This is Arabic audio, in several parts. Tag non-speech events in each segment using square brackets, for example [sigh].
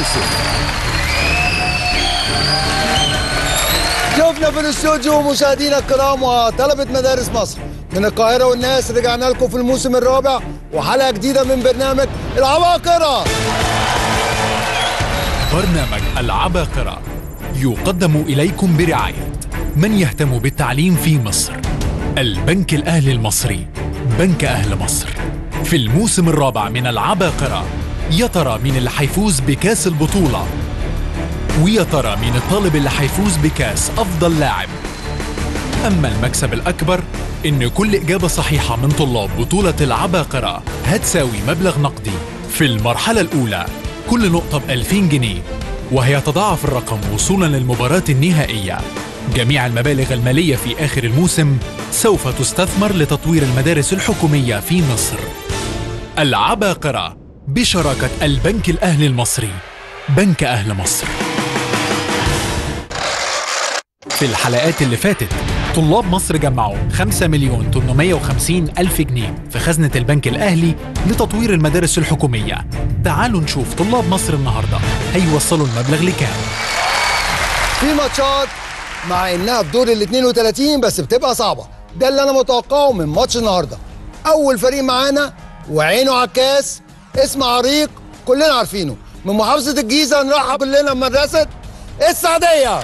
يوسف. شفنا في الاستوديو مشاهدينا الكرام وطلبة مدارس مصر. من القاهرة والناس رجعنا لكم في الموسم الرابع وحلقة جديدة من برنامج العباقرة. برنامج العباقرة. يقدم إليكم برعاية من يهتم بالتعليم في مصر. البنك الأهلي المصري بنك أهل مصر. في الموسم الرابع من العباقرة يا ترى مين اللي هيفوز بكاس البطولة؟ ويا ترى مين الطالب اللي هيفوز بكاس أفضل لاعب؟ أما المكسب الأكبر إن كل إجابة صحيحة من طلاب بطولة العباقرة هتساوي مبلغ نقدي في المرحلة الأولى. كل نقطة ب 2000 جنيه وهيتضاعف الرقم وصولا للمباراة النهائية. جميع المبالغ المالية في آخر الموسم سوف تستثمر لتطوير المدارس الحكومية في مصر. العباقرة بشراكة البنك الأهلي المصري. بنك أهل مصر. في الحلقات اللي فاتت طلاب مصر جمعوا 5 مليون 850 ألف جنيه في خزنة البنك الأهلي لتطوير المدارس الحكومية. تعالوا نشوف طلاب مصر النهاردة هيوصلوا المبلغ لكام. في ماتشات مع إنها في دور ال 32 بس بتبقى صعبة. ده اللي أنا متوقعه من ماتش النهارده. أول فريق معانا وعينه على الكاس اسم عريق كلنا عارفينه. من محافظة الجيزة نرحب كلنا بمدرسة السعدية.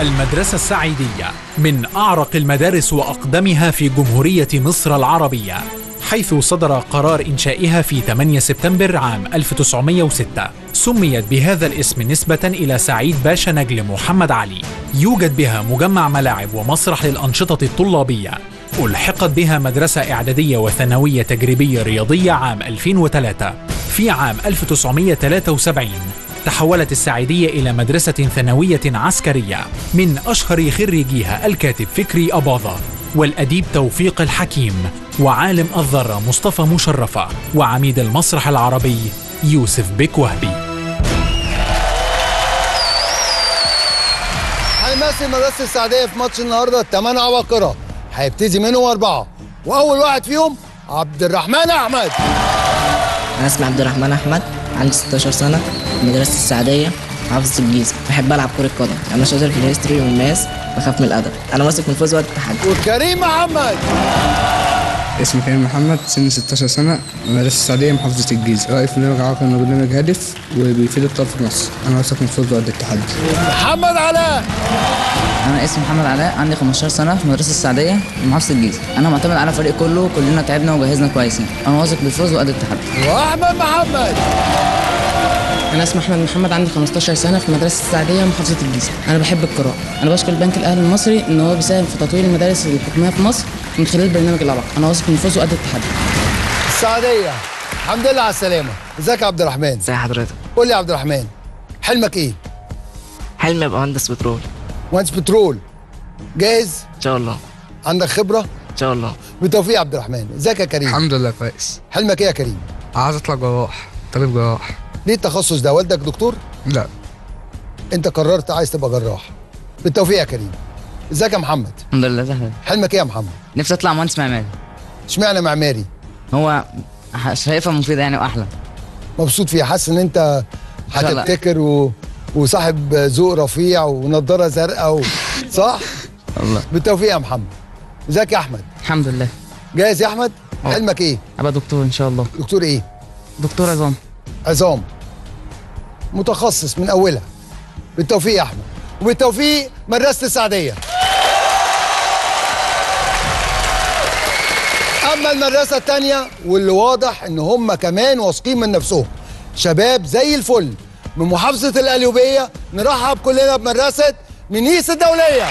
المدرسة السعيدية من أعرق المدارس وأقدمها في جمهورية مصر العربية حيث صدر قرار إنشائها في 8 سبتمبر عام 1906 سميت بهذا الاسم نسبة إلى سعيد باشا نجل محمد علي. يوجد بها مجمع ملاعب ومسرح للأنشطة الطلابية. ألحقت بها مدرسة إعدادية وثانوية تجريبية رياضية عام 2003 في عام 1973 تحولت السعيدية إلى مدرسة ثانوية عسكرية من أشهر خريجيها الكاتب فكري أباظة. والأديب توفيق الحكيم وعالم الذرة مصطفى مشرفة وعميد المسرح العربي يوسف بك وهبي هيمثل مدرسة السعيدية في ماتش النهارده؟ الثمان عباقرة هيبتدي منهم أربعة. وأول واحد فيهم عبد الرحمن أحمد. أنا اسمي عبد الرحمن أحمد عندي 16 سنة مدرسة السعيدية محافظة الجيزة. بحب ألعب كرة قدم أنا شاطر في ال history وال math بخاف من الأدب. أنا واثق من فوزي وقت التحدي وكريم محمد اسمي كريم محمد سني 16 سنة مدرسة السعيدية محافظة الجيزة رأيي في برنامج العباقرة إنه برنامج هادف وبيفيد الطلاب في مصر أنا واثق من فوزي وقت التحدي. محمد علاء! أنا اسمي محمد علاء عندي 15 سنة في مدرسة السعديه في محافظة الجيزه أنا معتمد على الفريق كله كلنا تعبنا وجهزنا كويسين. أنا واثق بالفوز وقد التحدي. وأحمد محمد! أنا اسمي أحمد محمد عندي 15 سنة في مدرسة السعدية محافظة الجيزة. أنا بحب القراءة. أنا بشكر البنك الأهلي المصري إن هو بيساهم في تطوير المدارس الحكومية في مصر من خلال برنامج العبق أنا واثق من فوزه قد التحدي السعدية الحمد لله على السلامة. إزيك يا عبد الرحمن؟ إزي حضرتك؟ قول لي يا عبد الرحمن حلمك إيه؟ حلم ابقى مهندس بترول. مهندس بترول. جاهز؟ إن شاء الله. عندك خبرة؟ إن شاء الله. بالتوفيق يا عبد الرحمن. إزيك يا كريم؟ الحمد لله كويس. حلمك إيه يا كريم؟ عايز أطلع جراح طبيب جراح. ليه التخصص ده؟ والدك دكتور؟ لا. انت قررت عايز تبقى جراح. بالتوفيق يا كريم. ازيك يا محمد؟ الحمد لله زهر. حلمك إيه يا محمد؟ نفسي اطلع مهندس معماري. اشمعنى معماري؟ هو شايفها مفيدة يعني وأحلى. مبسوط فيها حاسس إن أنت. هتبتكر و... وصاحب ذوق رفيع ونضارة زرقاء و... صح؟ الله. بالتوفيق يا محمد. ازيك يا أحمد؟ الحمد لله. جاهز يا أحمد؟ آه. حلمك إيه؟ أبقى دكتور إن شاء الله. دكتور إيه؟ دكتور عظام. عظام. متخصص من أولها. بالتوفيق يا أحمد. وبالتوفيق مدرسة السعدية. أما المدرسة الثانية واللي واضح إن هم كمان واثقين من نفسهم. شباب زي الفل. من محافظة القليوبية نرحب كلنا بمدرسة منيس الدولية.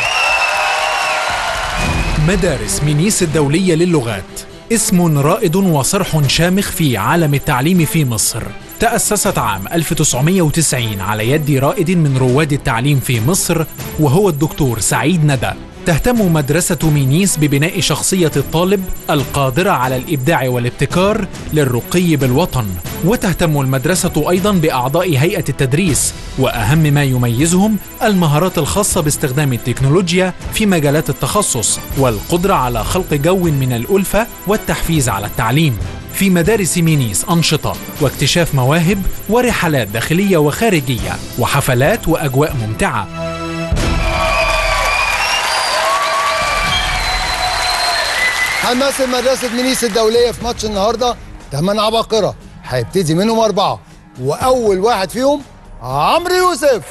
مدارس مينيس الدولية للغات. اسم رائد وصرح شامخ في عالم التعليم في مصر. تأسست عام 1990 على يد رائد من رواد التعليم في مصر وهو الدكتور سعيد ندى. تهتم مدرسة مينيس ببناء شخصية الطالب القادرة على الإبداع والابتكار للرقي بالوطن. وتهتم المدرسة أيضا بأعضاء هيئة التدريس وأهم ما يميزهم المهارات الخاصة باستخدام التكنولوجيا في مجالات التخصص والقدرة على خلق جو من الألفة والتحفيز على التعليم. في مدارس مينيس أنشطة واكتشاف مواهب ورحلات داخلية وخارجية وحفلات وأجواء ممتعة. هنمثل مدرسة مينيس الدولية في ماتش النهاردة؟ تمن عباقرة. هيبتدي منهم أربعة وأول واحد فيهم عمرو يوسف.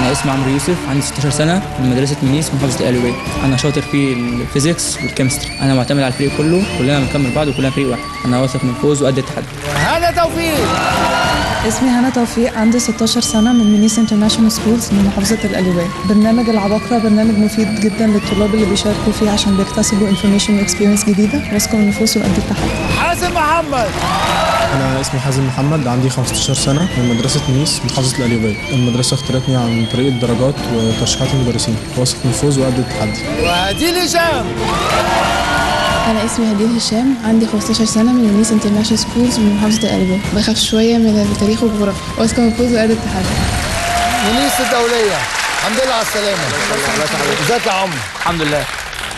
أنا اسمي عمرو يوسف عندي 16 سنة من مدرسة مينيس محافظة القليوبيه أنا شاطر في ال physics وال chemistry. أنا معتمد على الفريق كله كلنا بنكمل بعض وكلنا فريق واحد. أنا واثق من الفوز وقد التحدي. هنا توفيق! اسمي هنا توفيق عندي 16 سنة من مينيس international schools من محافظة القليوبية برنامج العباقرة برنامج مفيد جدا للطلاب اللي بيشاركوا فيه عشان بيكتسبوا information و experience جديدة. واثقة من الفوز وقد التحدي حازم محمد. أنا اسمي حازم محمد عندي 15 سنة من مدرسة مينيس محافظة القليوبية المدرسة اختارتني عن طريق الدرجات وترشيحات المدرسين. واثق من الفوز وقد التحدي. وهديل هشام أنا اسمي هديل هشام عندي 15 سنة من مينيس international schools من محافظة القليوبية بخاف شوية من التاريخ والجغرافيا واثقة من الفوز وقد التحدي مينيس الدولية. الحمد لله على السلامة. ازيك يا عمرو الحمد لله.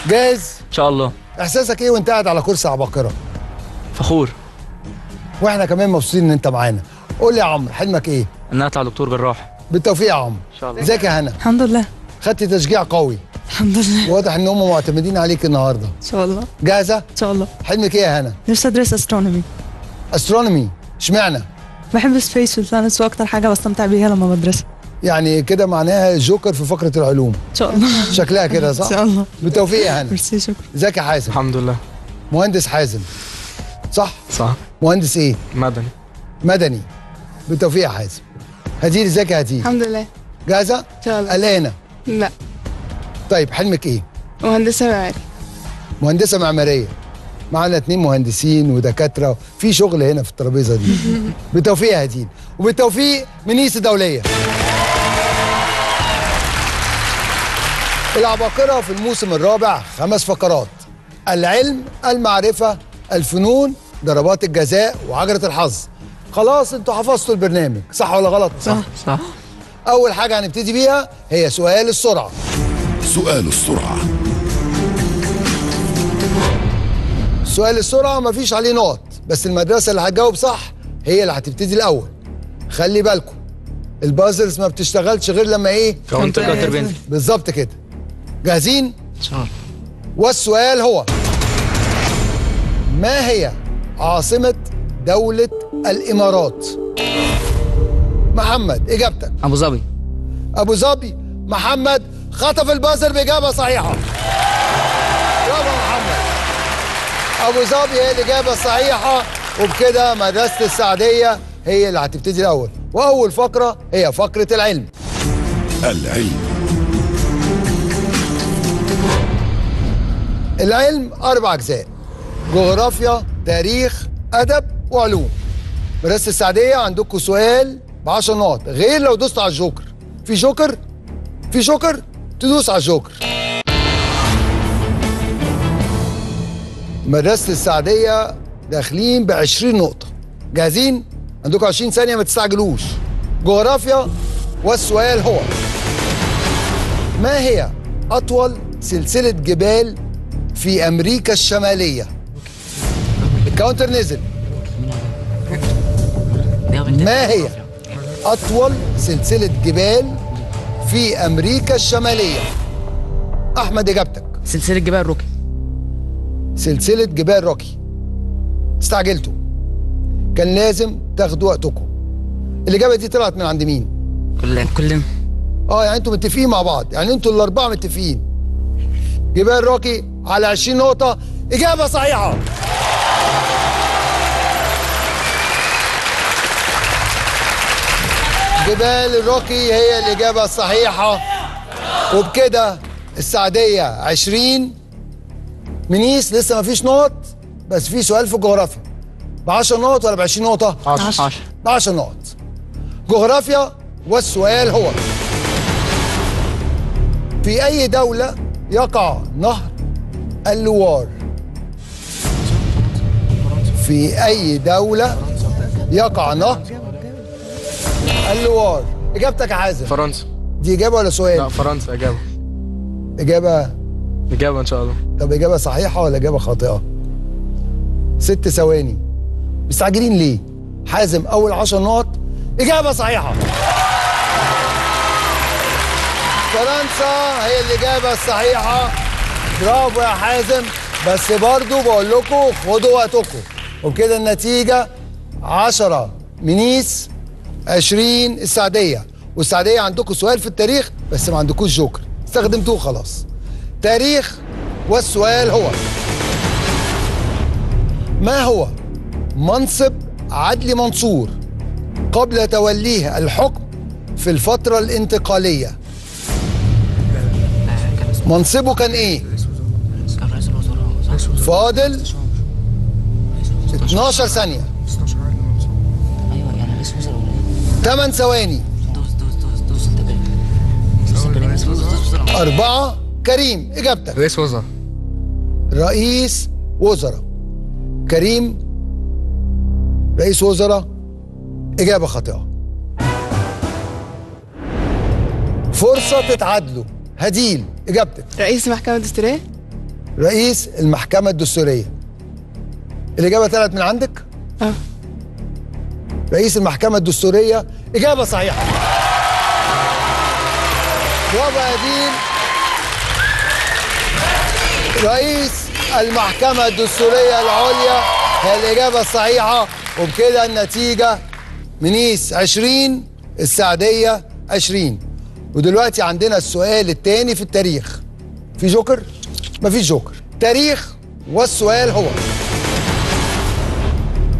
جاهز؟ إن شاء الله. إحساسك إيه وأنت قاعد على كرسي عباقرة فخور. وإحنا كمان مبسوطين إن أنت معانا. قول لي يا عمرو حلمك إيه؟ إن أنا أطلع دكتور جراح. بالتوفيق يا عمرو إن شاء الله. إزيك يا هنا؟ الحمد لله. خدت تشجيع قوي. الحمد لله. واضح إن هم معتمدين عليك النهارده. إن شاء الله. جاهزة؟ إن شاء الله. حلمك إيه يا هنا؟ نفسي أدرس astronomy astronomy إشمعنى؟ بحب space وال planets وأكتر حاجة بستمتع بيها لما بدرسها. يعني كده معناها جوكر في فقرة العلوم. إن شاء الله. شكلها كده صح؟ شاء الله. بالتوفيق يا هنا. ميرسي شكرا. إزيك يا حازم؟ الحمد لله. مهندس حازم. صح؟ صح. مهندس إيه؟ مدني. مدني. بالتوفيق يا حازم. هدير إزيك يا هدير الحمد لله. جاهزة؟ إن شاء الله. قلقانه لا. طيب حلمك إيه؟ مهندسة معارف مهندسة معمارية. معانا اتنين مهندسين ودكاترة في شغل هنا في الترابيزة دي. [laughs] بالتوفيق يا هدين. وبالتوفيق منيس دوليه العباقرة في الموسم الرابع خمس فقرات. العلم المعرفة الفنون ضربات الجزاء وعجلة الحظ. خلاص أنتوا حفظتوا البرنامج. صح ولا غلط؟ صح صح. أول حاجة هنبتدي بيها هي سؤال السرعة. سؤال السرعة. سؤال السرعة مفيش عليه نقط بس المدرسة اللي هتجاوب صح هي اللي هتبتدي الأول. خلي بالكم البازلز ما بتشتغلش غير لما إيه؟ بالظبط كده. جاهزين؟ ان شاء الله والسؤال هو ما هي عاصمة دولة الإمارات؟ محمد إجابتك. أبو ظبي. أبو ظبي محمد خطف البازر بإجابة صحيحة. برافو محمد. أبو ظبي هي الإجابة الصحيحة وبكده مدرسة السعدية هي اللي هتبتدي الأول. وأول فقرة هي فقرة العلم. العلم. العلم أربع أجزاء جغرافيا تاريخ أدب وعلوم. مدرسة السعدية عندكم سؤال ب 10 نقط غير لو دوست على الجوكر. في جوكر؟ في جوكر؟ تدوس على الجوكر مدرسة السعدية داخلين ب 20 نقطة جاهزين؟ عندكم 20 ثانية ما تستعجلوش جغرافيا والسؤال هو ما هي أطول سلسلة جبال في أمريكا الشمالية؟ ال counter نزل ما هي أطول سلسلة جبال في أمريكا الشمالية؟ أحمد إجابتك. سلسلة جبال روكي. سلسلة جبال روكي. استعجلتوا. كان لازم تاخدوا وقتكم. الإجابة دي طلعت من عند مين؟ كلنا كلنا آه يعني أنتوا متفقين مع بعض. يعني أنتوا الأربعة متفقين. جبال روكي على 20 نقطة. إجابة صحيحة. جبال الروكي هي الإجابة الصحيحة. وبكده السعدية 20 منيس لسه ما فيش نقط بس في سؤال في الجغرافيا. ب 10 نقط ولا ب 20 نقطة؟ 10 ب 10 نقط. جغرافيا والسؤال هو في أي دولة يقع نهر اللوار؟ في أي دولة يقع نهر اللوار؟ إجابتك يا حازم فرنسا. دي إجابة ولا لا سؤال؟ فرنسا إجابة. إجابة؟ إجابة إن شاء الله. طب إجابة صحيحة ولا إجابة خاطئة؟ ست ثواني. مستعجلين ليه؟ حازم أول عشر نقط. إجابة صحيحة. فرنسا هي الإجابة الصحيحة. برافو يا حازم. بس برضو بقول لكم خدوا وقتكم. وبكده النتيجة 10 منيس 20 السعديه والسعديه عندكم سؤال في التاريخ بس ما عندكوش جوكر. استخدمتوه خلاص. تاريخ والسؤال هو. ما هو منصب عدلي منصور قبل توليه الحكم في الفترة الانتقالية؟ منصبه كان إيه؟ فاضل 12 ثانية. 8 ثواني. أربعة. كريم إجابتك. رئيس وزراء. رئيس وزراء. كريم رئيس وزراء. إجابة خاطئة. فرصة تتعادلوا. هديل إجابتك. رئيس المحكمة الدستورية؟ رئيس المحكمة الدستورية. الإجابة طلعت من عندك؟ آه. رئيس المحكمة الدستورية. إجابة صحيحة. يا هديل رئيس المحكمة الدستورية العليا. هي الإجابة الصحيحة وبكده النتيجة منيس 20 السعدية 20 ودلوقتي عندنا السؤال الثاني في التاريخ. في جوكر؟ مفيش جوكر. تاريخ والسؤال هو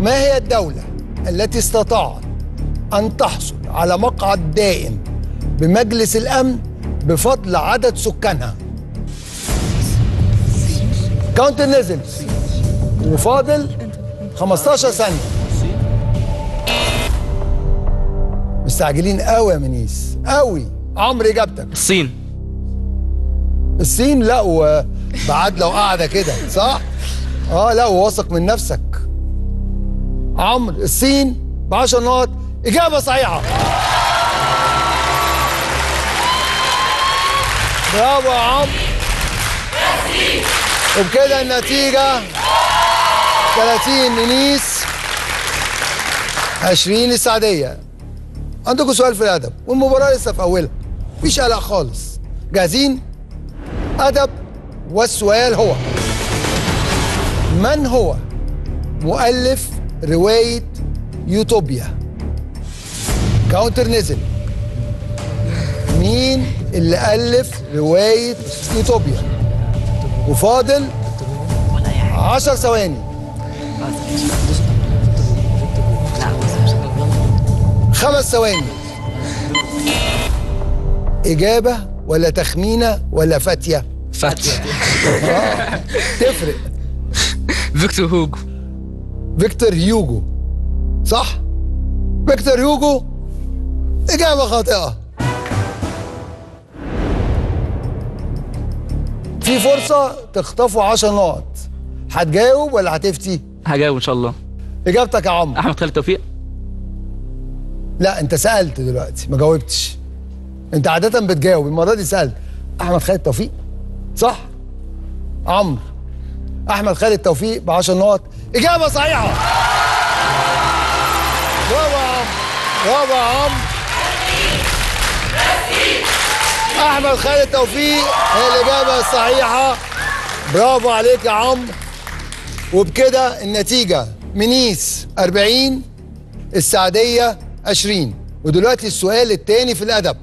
ما هي الدولة التي استطاعت أن تحصل على مقعد دائم بمجلس الأمن بفضل عدد سكانها. كاونتر نزل وفاضل 15 ثانية. مستعجلين قوي يا منيس قوي. عمرو إجابتك. الصين. الصين؟ لا وبعد لو قاعدة كده صح؟ آه لا وواثق من نفسك. عمرو الصين ب 10 نقط. إجابة صحيحة. برافو يا عمرو. وبكده النتيجة 30 منيس 20 السعديه عندكم سؤال في الأدب والمباراة لسه في أولها. مفيش قلق خالص. جاهزين؟ أدب والسؤال هو من هو مؤلف رواية يوتوبيا. كاونتر نزل. مين اللي ألف رواية يوتوبيا؟ وفاضل عشر ثواني. خمس ثواني. إجابة ولا تخمينة ولا فتاية فتح آه، تفرق. فيكتور هوجو فيكتور هيوجو صح؟ فيكتور هيوجو إجابة خاطئة. في فرصة تخطفوا 10 نقط. هتجاوب ولا هتفتي؟ هجاوب إن شاء الله. إجابتك يا عمرو. أحمد خالد توفيق. لا أنت سألت دلوقتي ما جاوبتش. أنت عادة بتجاوب المرة دي سألت. أحمد خالد توفيق صح؟ عمرو. أحمد خالد توفيق ب 10 نقط. إجابة صحيحة. برافو يا عمرو برافو يا عمرو أحمد خالد توفيق هي الإجابة الصحيحة. برافو عليك يا عمرو وبكده النتيجة منيس 40 السعدية 20 ودلوقتي السؤال الثاني في الأدب.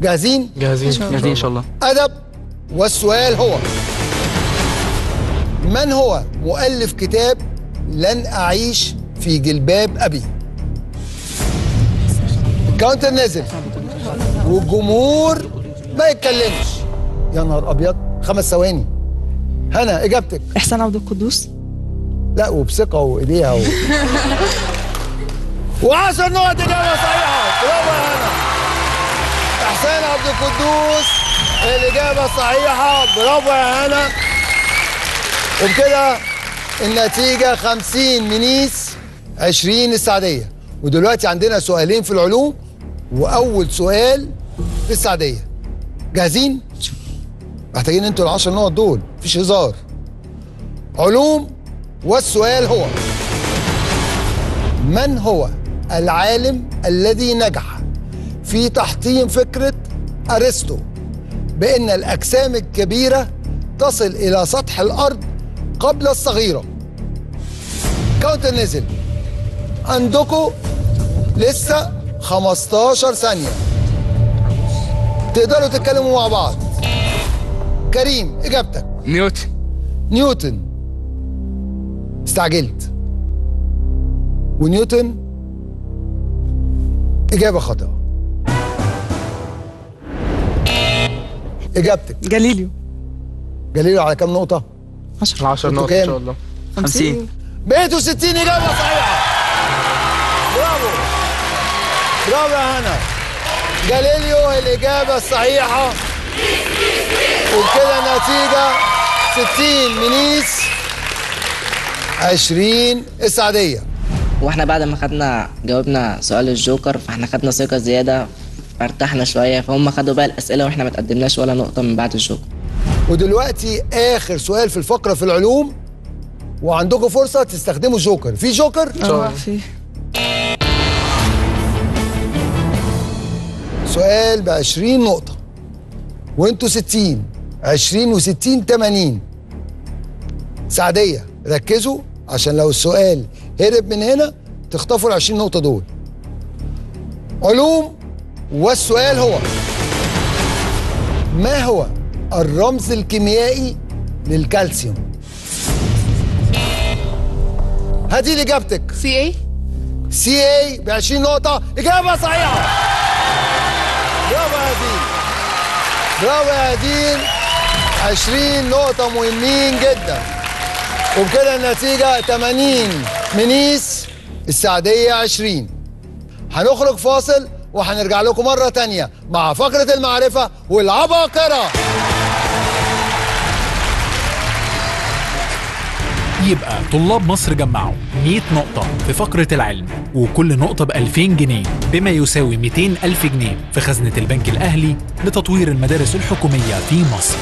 جاهزين؟ جاهزين. جاهزين إن شاء الله. أدب والسؤال هو من هو مؤلف كتاب لن أعيش في جلباب أبي؟ الكاونتر نزل والجمهور ما يتكلمش. يا نهار أبيض خمس ثواني. هنا إجابتك. إحسان عبد القدوس؟ لا وبثقة وإيديها و... وعشر نقط اجابه صحيحة. برافو يا هنا. إحسان عبد القدوس الإجابة الصحيحه برافو يا هنا. وبكده النتيجة 50 منيس 20 السعديه ودلوقتي عندنا سؤالين في العلوم وأول سؤال في السعديه جاهزين؟ محتاجين أنتوا ال 10 نقط دول مفيش هزار. علوم والسؤال هو من هو العالم الذي نجح في تحطيم فكرة أرسطو؟ بأن الأجسام الكبيرة تصل إلى سطح الأرض قبل الصغيرة. كاونتر نزل عندكم لسه 15 ثانية. تقدروا تتكلموا مع بعض. كريم إجابتك. نيوتن. نيوتن. استعجلت. ونيوتن. إجابة خاطئة. إجابتك. جاليليو جاليليو على كام نقطة؟ 10 10 كنتوا نقط إن؟ شاء الله. 50 بقيتوا 60 إجابة صحيحة. برافو. برافو يا هنا. جاليليو الإجابة الصحيحة. وبكده النتيجة 60 منيس 20 السعدية وإحنا بعد ما خدنا جاوبنا سؤال الجوكر فاحنا خدنا ثقة زيادة فارتحنا شوية فهم خدوا بقى الأسئلة وإحنا ما تقدمناش ولا نقطة من بعد الجوكر. ودلوقتي آخر سؤال في الفقرة في العلوم وعندكم فرصة تستخدموا جوكر. في جوكر؟ آه في. سؤال ب 20 نقطة. وانتوا 60 20 و60 80 سعدية ركزوا عشان لو السؤال هرب من هنا تخطفوا ال 20 نقطة دول. علوم والسؤال هو ما هو الرمز الكيميائي للكالسيوم؟ لي اجابتك سي اي سي اي ب 20 نقطة. إجابة صحيحة. برافو يا دين برافو يا دين 20 نقطة مهمين جدا. وبكده النتيجة 80 منيس السعدية 20 هنخرج فاصل وهنرجع لكم مرة تانية مع فقرة المعرفة والعباقرة. يبقى طلاب مصر جمعوا 100 نقطة في فقرة العلم وكل نقطة ب 2000 جنيه بما يساوي 200 ألف جنيه في خزنة البنك الأهلي لتطوير المدارس الحكومية في مصر.